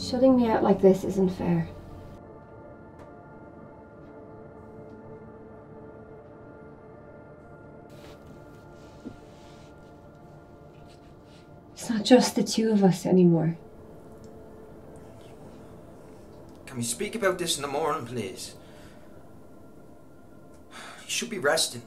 Shutting me out like this isn't fair. It's not just the two of us anymore. Can we speak about this in the morning, please? You should be resting.